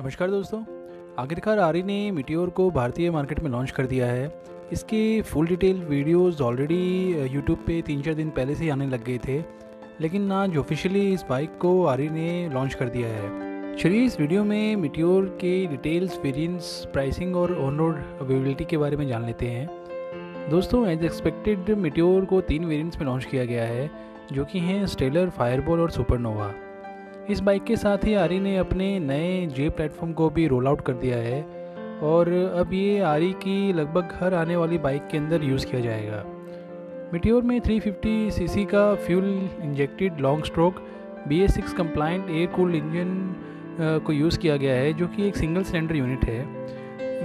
नमस्कार दोस्तों। आखिरकार आरी ने मीटियोर को भारतीय मार्केट में लॉन्च कर दिया है। इसके full detail videos already YouTube पे तीन चार दिन पहले से आने लग गए थे। लेकिन आज ऑफिशियली इस बाइक को आरी ने लॉन्च कर दिया है। चलिए इस वीडियो में मीटियोर के डिटेल्स वेरिएंट्स प्राइसिंग और ऑन रोड अवेलेबिलिटी के बारे में जान लेते हैं। दोस्तों एज एक्सपेक्टेड मीटियोर को तीन वेरिएंट्स में लॉन्च किया गया है, जो कि हैं स्टेलर फायरबॉल और सुपरनोवा इस बाइक के साथ ही आरी ने अपने नए जे प्लेटफॉर्म को भी रोल आउट कर दिया है और अब ये आरी की लगभग हर आने वाली बाइक के अंदर यूज़ किया जाएगा। मिट्योर में 350 सीसी का fuel injected long stroke B S six compliant air cooled engine को यूज़ किया गया है, जो कि एक सिंगल सिलेंडर यूनिट है।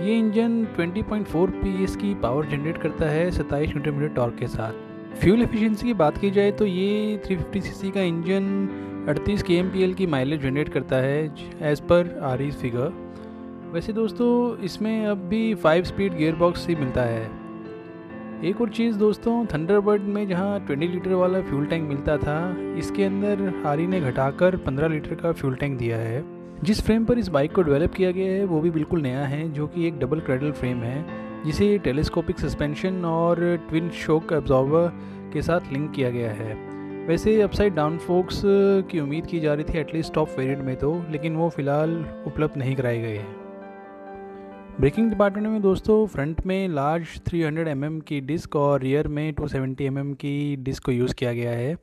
ये इंजन 20.4 पीएस की पावर जनरेट करता है 27 न्यूटन मीटर टॉर्क के साथ। फ्यूल एफिशिएंसी की बात की जाए तो ये 350 सीसी का इंजन अड़तीस के एम की माइलेज जनरेट करता है एज़ पर आर फिगर वैसे दोस्तों, इसमें अब भी फाइव स्पीड गियर बॉक्स ही मिलता है। एक और चीज़ दोस्तों थंडरबर्ड में जहाँ 20 लीटर वाला फ्यूल टैंक मिलता था, इसके अंदर हारी ने घटाकर 15 लीटर का फ्यूल टैंक दिया है। जिस फ्रेम पर इस बाइक को डेवलप किया गया है, वो भी बिल्कुल नया है, जो कि एक डबल क्रेडल फ्रेम है, जिसे टेलीस्कोपिक सस्पेंशन और ट्विन शोक एब्जॉर्वर के साथ लिंक किया गया है। वैसे अपसाइड डाउन फोक्स की उम्मीद की जा रही थी एटलीस्ट टॉप वेरिएंट में तो लेकिन वो फ़िलहाल उपलब्ध नहीं कराए गए हैं। ब्रेकिंग डिपार्टमेंट में दोस्तों फ्रंट में लार्ज 300 हंड्रेड mm की डिस्क और रियर में 270 सेवेंटी mm की डिस्क को यूज़ किया गया है।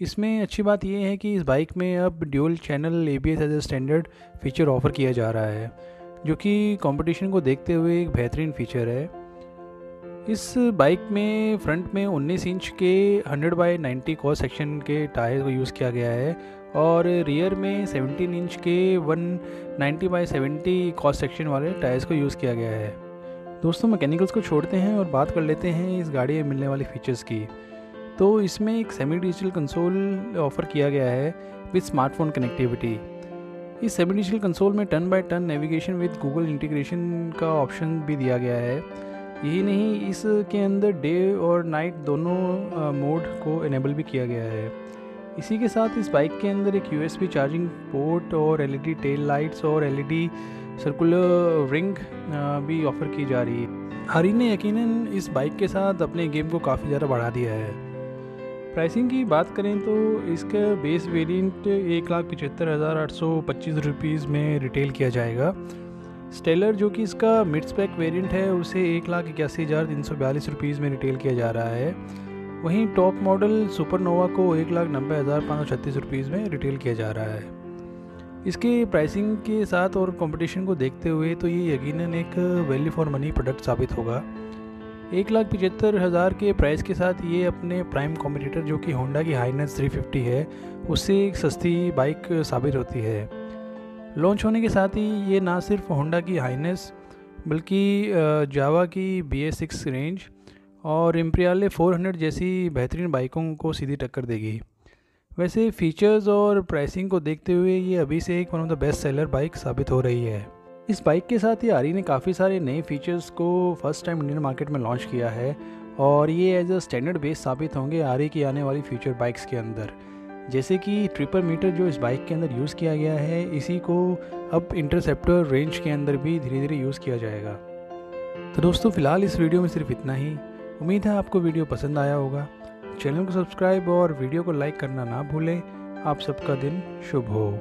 इसमें अच्छी बात यह है कि इस बाइक में अब dual channel A B S as a standard feature offer किया जा रहा है, जो कि कंपटीशन को देखते हुए एक बेहतरीन फीचर है। इस बाइक में, फ्रंट में 19 इंच के 100 बाई 90 कॉस सेक्शन के टायर को यूज़ किया गया है और रियर में 17 इंच के 190 बाई 70 कॉस सेक्शन वाले टायर्स को यूज़ किया गया है। दोस्तों, मैकेनिकल्स को छोड़ते हैं और बात कर लेते हैं इस गाड़ी में मिलने वाले फीचर्स की। तो इसमें एक सेमी डिजिटल कंसोल ऑफ़र किया गया है विद स्मार्टफ़ोन कनेक्टिविटी इस सेमी डिजिटल कंसोल में turn by turn navigation with Google integration का ऑप्शन भी दिया गया है। यही नहीं, इसके अंदर डे और नाइट दोनों मोड को इनेबल भी किया गया है। इसी के साथ इस बाइक के अंदर एक यूएसबी चार्जिंग पोर्ट और एलईडी टेल लाइट्स और एलईडी सर्कुलर रिंग भी ऑफ़र की जा रही है। हरी ने यकीनन इस बाइक के साथ अपने गेम को काफ़ी ज़्यादा बढ़ा दिया है। प्राइसिंग की बात करें तो इसका बेस वेरिएंट एक लाख पचहत्तर हज़ार आठ सौ पच्चीस रुपीज़ में रिटेल किया जाएगा। स्टेलर जो कि इसका मिड स्पेक वेरिएंट है, उसे एक लाख इक्यासी हज़ार तीन सौ बयालीस रुपीज़ में रिटेल किया जा रहा है। वहीं टॉप मॉडल सुपरनोवा को एक लाख नब्बे हज़ार पाँच सौ छत्तीस रुपीज़ में रिटेल किया जा रहा है। इसके प्राइसिंग के साथ और कंपटीशन को देखते हुए तो ये यकीनन एक वैल्यू फॉर मनी प्रोडक्ट साबित होगा। एक लाख पचहत्तर हज़ार के प्राइस के साथ ये अपने प्राइम कॉम्पिटिटर जो कि होंडा की हाइनेस 350 है, उससे एक सस्ती बाइक साबित होती है। लॉन्च होने के साथ ही ये ना सिर्फ़ होंडा की हाइनेस बल्कि जावा की बी एस सिक्स रेंज और इम्प्रियाले 400 जैसी बेहतरीन बाइकों को सीधी टक्कर देगी। वैसे फीचर्स और प्राइसिंग को देखते हुए ये अभी से एक one of the best seller bike साबित हो रही है। इस बाइक के साथ ही आरी ने काफ़ी सारे नए फीचर्स को फ़र्स्ट टाइम इंडियन मार्केट में लॉन्च किया है और ये एज अ स्टैंडर्ड बेस साबित होंगे आरी की आने वाली फ्यूचर बाइक्स के अंदर। जैसे कि ट्रिपर मीटर जो इस बाइक के अंदर यूज़ किया गया है, इसी को अब इंटरसेप्टर रेंज के अंदर भी धीरे धीरे यूज़ किया जाएगा। तो दोस्तों, फ़िलहाल इस वीडियो में सिर्फ़ इतना ही। उम्मीद है आपको वीडियो पसंद आया होगा। चैनल को सब्सक्राइब और वीडियो को लाइक करना ना भूलें। आप सबका दिन शुभ हो।